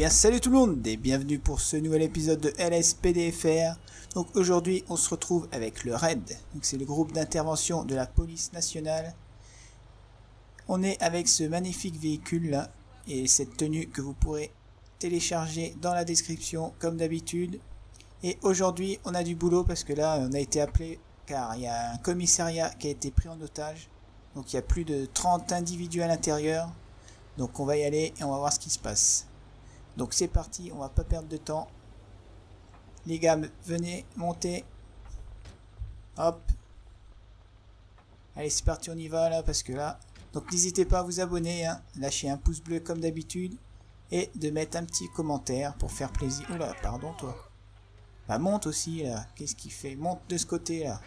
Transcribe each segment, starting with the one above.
bien salut tout le monde et bienvenue pour ce nouvel épisode de LSPDFR. Donc aujourd'hui on se retrouve avec le RAID, donc c'est le groupe d'intervention de la police nationale. On est avec ce magnifique véhicule là et cette tenue que vous pourrez télécharger dans la description comme d'habitude. Et aujourd'hui on a du boulot parce que là on a été appelé car il y a un commissariat qui a été pris en otage. Donc il y a plus de 30 individus à l'intérieur. Donc on va y aller et on va voir ce qui se passe. Donc c'est parti, on va pas perdre de temps. Les gars, venez, montez. Hop. Allez, c'est parti, on y va là, parce que là... Donc n'hésitez pas à vous abonner, hein. lâcher un pouce bleu comme d'habitude. Et de mettre un petit commentaire pour faire plaisir. Oula, pardon toi. Bah monte aussi là, qu'est-ce qu'il fait? Monte de ce côté là.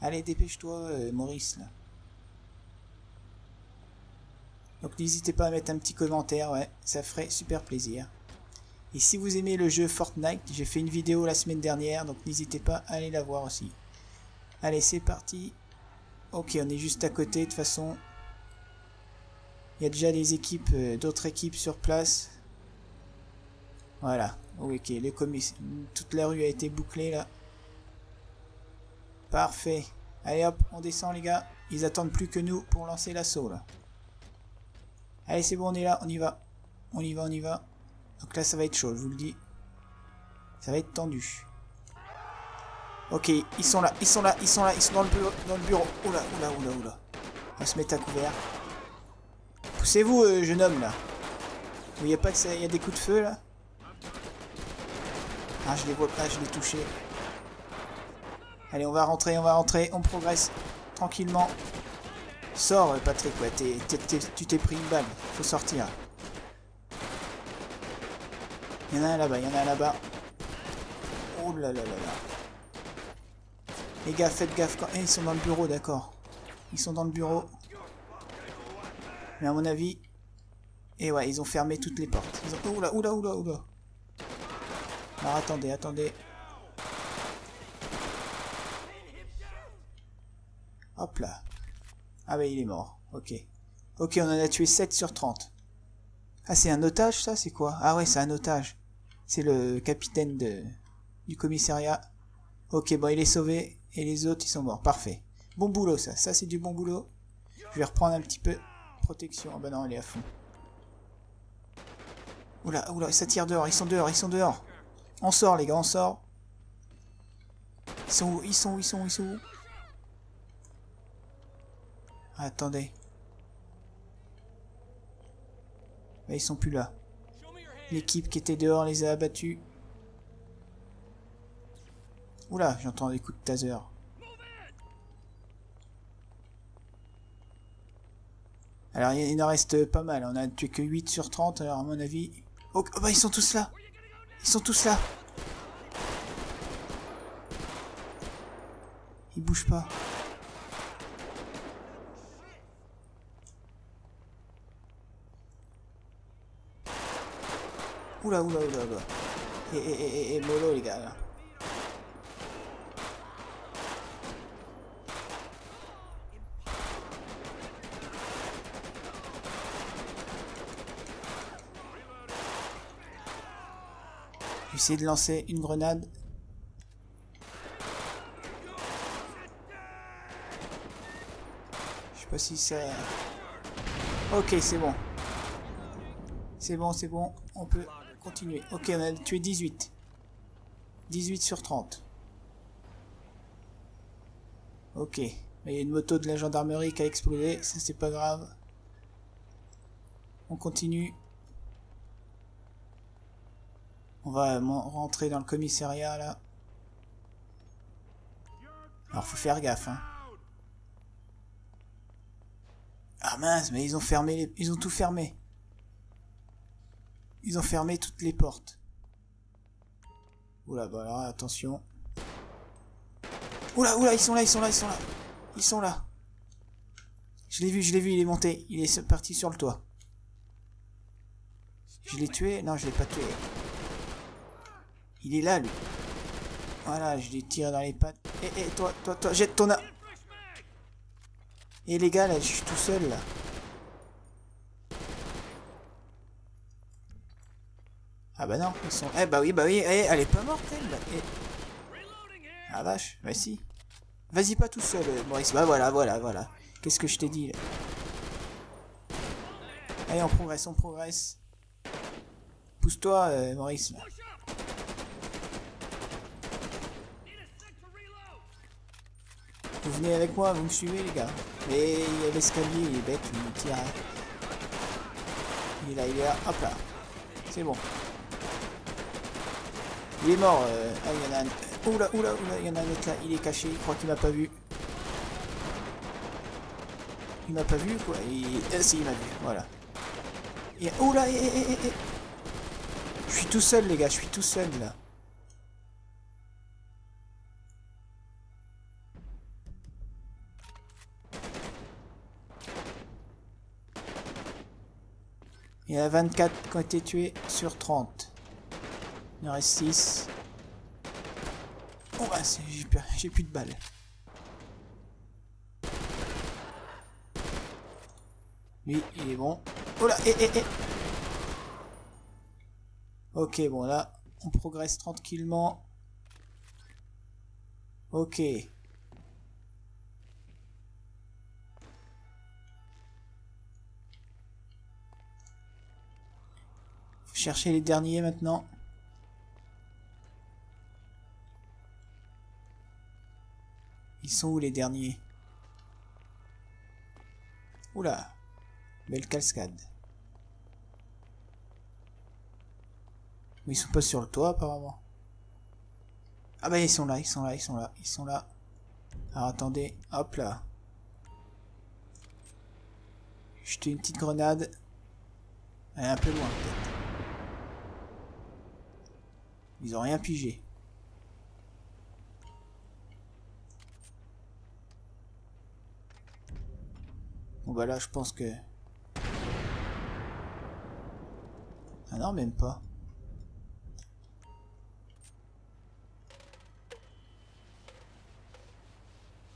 Allez, dépêche-toi euh, Maurice là. Donc n'hésitez pas à mettre un petit commentaire, ouais, ça ferait super plaisir. Et si vous aimez le jeu Fortnite, j'ai fait une vidéo la semaine dernière, donc n'hésitez pas à aller la voir aussi. Allez, c'est parti. Ok, on est juste à côté, de toute façon. Il y a déjà des équipes, euh, d'autres équipes sur place. Voilà. Ok, commis toute la rue a été bouclée là. Parfait. Allez hop, on descend les gars. Ils attendent plus que nous pour lancer l'assaut là. Allez, c'est bon, on est là, on y va. On y va, on y va. Donc là, ça va être chaud, je vous le dis. Ça va être tendu. Ok, ils sont là, ils sont là, ils sont là, ils sont dans le bureau. Dans le bureau. Oula, oula, oula, oula. On va se mettre à couvert. Poussez-vous, euh, jeune homme, là. Vous voyez pas qu'il y a des coups de feu, là Ah, je les vois pas, je les touché. Allez, on va rentrer, on va rentrer, on progresse tranquillement. Sors, Patrick, ouais, tu t'es pris une balle. Faut sortir. Il y en a là-bas, y en a là-bas. Oh là là là là. Les gars, faites gaffe quand... Eh, ils sont dans le bureau, d'accord. Ils sont dans le bureau. Mais à mon avis... Et ouais, ils ont fermé toutes les portes. Ils ont... Oula, oula, oula, oula. Alors attendez, attendez. Hop là. Ah bah il est mort. Ok. Ok, on en a tué 7 sur 30. Ah c'est un otage ça C'est quoi? Ah ouais, c'est un otage. C'est le capitaine du commissariat. Ok, bon il est sauvé. Et les autres ils sont morts. Parfait. Bon boulot ça. Ça c'est du bon boulot. Je vais reprendre un petit peu protection. Ah bah non, elle est à fond. Oula, oula, ça tire dehors. Ils sont dehors, ils sont dehors. On sort les gars, on sort. Ils sont où? Ils sont où? Ils sont où? Ils sont où? Attendez. ils sont plus là. L'équipe qui était dehors les a abattus. Oula, j'entends des coups de taser. Alors, il en reste pas mal. On a tué que 8 sur 30, alors à mon avis... Oh, oh bah, ils sont tous là Ils sont tous là Ils bougent pas. Oula, oula, oula, oula. Et, et, et, et, mollo, les gars. J'essaie de lancer une grenade. Je sais pas si ça... Ok, c'est bon. C'est bon, c'est bon. On peut continuer. Ok, on a tué 18. 18 sur 30. Ok. Il y a une moto de la gendarmerie qui a explosé. Ça, c'est pas grave. On continue. On va rentrer dans le commissariat, là. Alors, faut faire gaffe, hein. Ah mince, mais ils ont fermé les... Ils ont tout fermé. Ils ont fermé toutes les portes. Oula, bah alors attention. Oula, oula, ils sont là, ils sont là, ils sont là. Ils sont là. Je l'ai vu, je l'ai vu, il est monté. Il est parti sur le toit. Je l'ai tué? Non, je l'ai pas tué. Il est là, lui. Voilà, je l'ai tiré dans les pattes. Eh, eh, toi, toi, toi, jette ton... A... Et les gars, là, je suis tout seul, là. Ah bah non, ils sont... Eh bah oui, bah oui, eh, elle est pas morte, elle. Bah, eh. Ah vache, bah si. Vas-y pas tout seul, euh, Maurice. Bah voilà, voilà, voilà. Qu'est-ce que je t'ai dit, là Allez, on progresse, on progresse. Pousse-toi, euh, Maurice. Vous venez avec moi, vous me suivez, les gars. Mais il y a l'escalier, il est bête, il me tire. Il est là, il est là. Hop là. C'est bon. Il est mort. Euh... Ah, il y en a un. Oula, oula, oula, il y en a un autre là. Il est caché. Il croit qu'il m'a pas vu. Il m'a pas vu, quoi? Il... Ah, si, il m'a vu. Voilà. Et... Oula, eh, eh, eh. Je suis tout seul, les gars. Je suis tout seul, là. Il y a 24 qui ont été tués sur 30. Il en reste 6. Oh bah j'ai plus de balles. Lui, il est bon. Oh là, eh, eh, eh. Ok, bon là, on progresse tranquillement. Ok. chercher les derniers maintenant. Ils sont où les derniers? Oula Belle cascade. Mais ils sont pas sur le toit apparemment. Ah bah ils sont là, ils sont là, ils sont là, ils sont là. Alors attendez, hop là. Jeter une petite grenade. Elle un peu loin peut-être. Ils ont rien pigé. Bon bah là je pense que... Ah non même pas.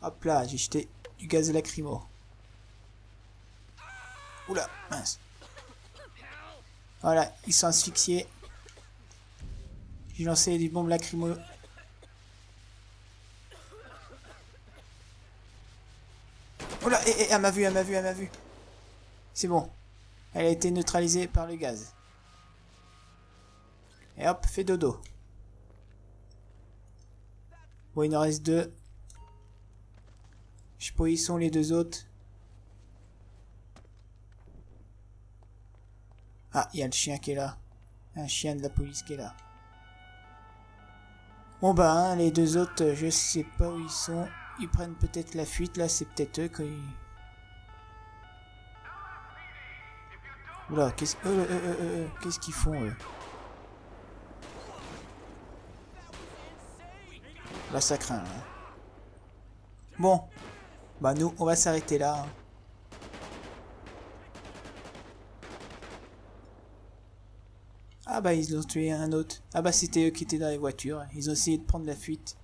Hop là, j'ai jeté du gaz lacrymo. Oula, mince. Voilà, ils sont asphyxiés. J'ai lancé des bombes lacrymo. Oh là, eh, eh, elle m'a vu, elle m'a vu, elle m'a vu. C'est bon. Elle a été neutralisée par le gaz. Et hop, fait dodo. Bon, il en reste deux. Je sais pas où ils sont les deux autres. Ah, il y a le chien qui est là. Un chien de la police qui est là. Bon bah, hein, les deux autres, je sais pas où ils sont. Ils prennent peut-être la fuite, là, c'est peut-être eux qui... Oula, qu'est-ce euh, euh, euh, qu'est-ce qu'ils font, eux? Là, ça craint, là. Bon. Bah, nous, on va s'arrêter là. Hein. Ah bah ils ont tué un autre. Ah bah c'était eux qui étaient dans les voitures. Ils ont essayé de prendre la fuite.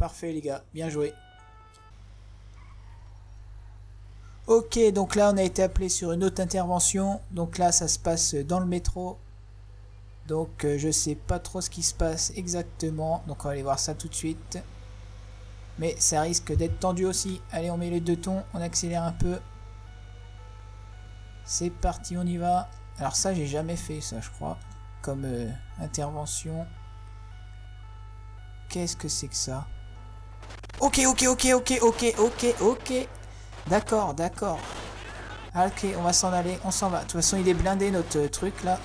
Parfait les gars, bien joué. Ok, donc là on a été appelé sur une autre intervention. Donc là ça se passe dans le métro. Donc euh, je sais pas trop ce qui se passe exactement. Donc on va aller voir ça tout de suite. Mais ça risque d'être tendu aussi. Allez on met les deux tons, on accélère un peu. C'est parti, on y va. Alors ça, j'ai jamais fait ça, je crois, comme euh, intervention. Qu'est-ce que c'est que ça? Ok, ok, ok, ok, ok, ok, ok. D'accord, d'accord. Ah, ok, on va s'en aller, on s'en va. De toute façon, il est blindé, notre euh, truc, là.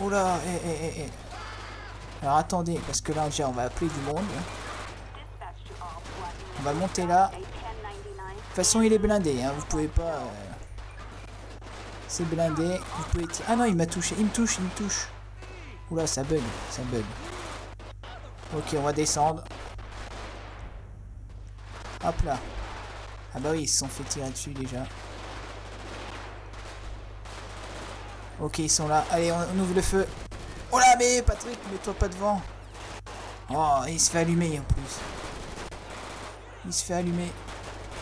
Oula, eh, eh, eh, eh. Alors, attendez, parce que là, déjà, on va appeler du monde. On va monter là. De toute façon, il est blindé, hein. Vous pouvez pas... Euh, c'est blindé. Vous pouvez Ah non, il m'a touché. Il me touche, il me touche. Oula, ça bug. Ça bug. Ok, on va descendre. Hop là. Ah bah oui, ils se sont fait tirer dessus déjà. Ok, ils sont là. Allez, on, ouvre le feu. Oh là, mais Patrick, mets-toi pas devant. Oh, il se fait allumer en plus. Il se fait allumer.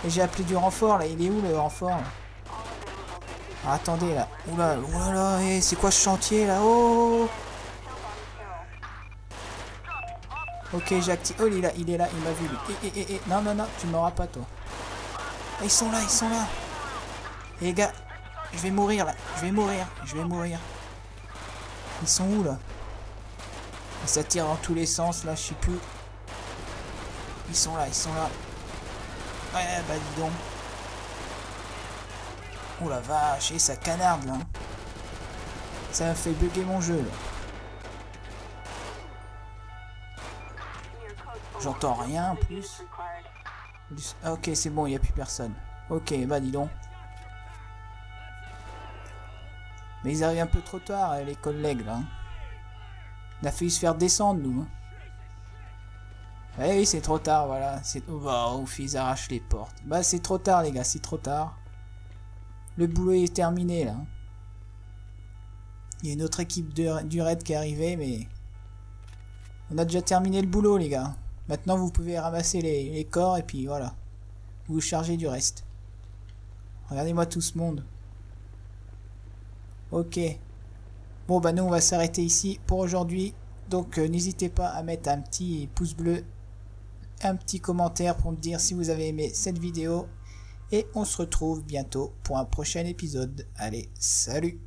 Et j'ai appelé du renfort là. Il est où le renfort? Ah, attendez là. Oula, oula, eh, c'est quoi ce chantier là? Oh Ok, j'active. Oh, il est là, il est là, il m'a vu lui. Eh, eh, eh, eh, Non, non, non, tu m'auras pas toi. Ah, ils sont là, ils sont là. Les gars, je vais mourir là. Je vais mourir, je vais mourir. Ils sont où là? Ça tire dans tous les sens là, je sais plus. Ils sont là, ils sont là. Ouais, bah dis donc. Oh la vache, et ça canarde là. Ça m'a fait bugger mon jeu là. J'entends rien en plus. Ah, ok, c'est bon, il n'y a plus personne. Ok, bah dis donc. Mais ils arrivent un peu trop tard, les collègues là. On a failli se faire descendre nous. Hein. oui, c'est trop tard, voilà. C'est oh, bah, ouf, ils arrachent les portes. Bah, c'est trop tard, les gars, c'est trop tard. Le boulot est terminé, là. Il y a une autre équipe du raid qui est arrivée, mais... On a déjà terminé le boulot, les gars. Maintenant, vous pouvez ramasser les, corps, et puis voilà. Vous chargez du reste. Regardez-moi tout ce monde. Ok. Bon, bah nous, on va s'arrêter ici pour aujourd'hui. Donc, euh, n'hésitez pas à mettre un petit pouce bleu, un petit commentaire pour me dire si vous avez aimé cette vidéo. Et on se retrouve bientôt pour un prochain épisode. Allez, salut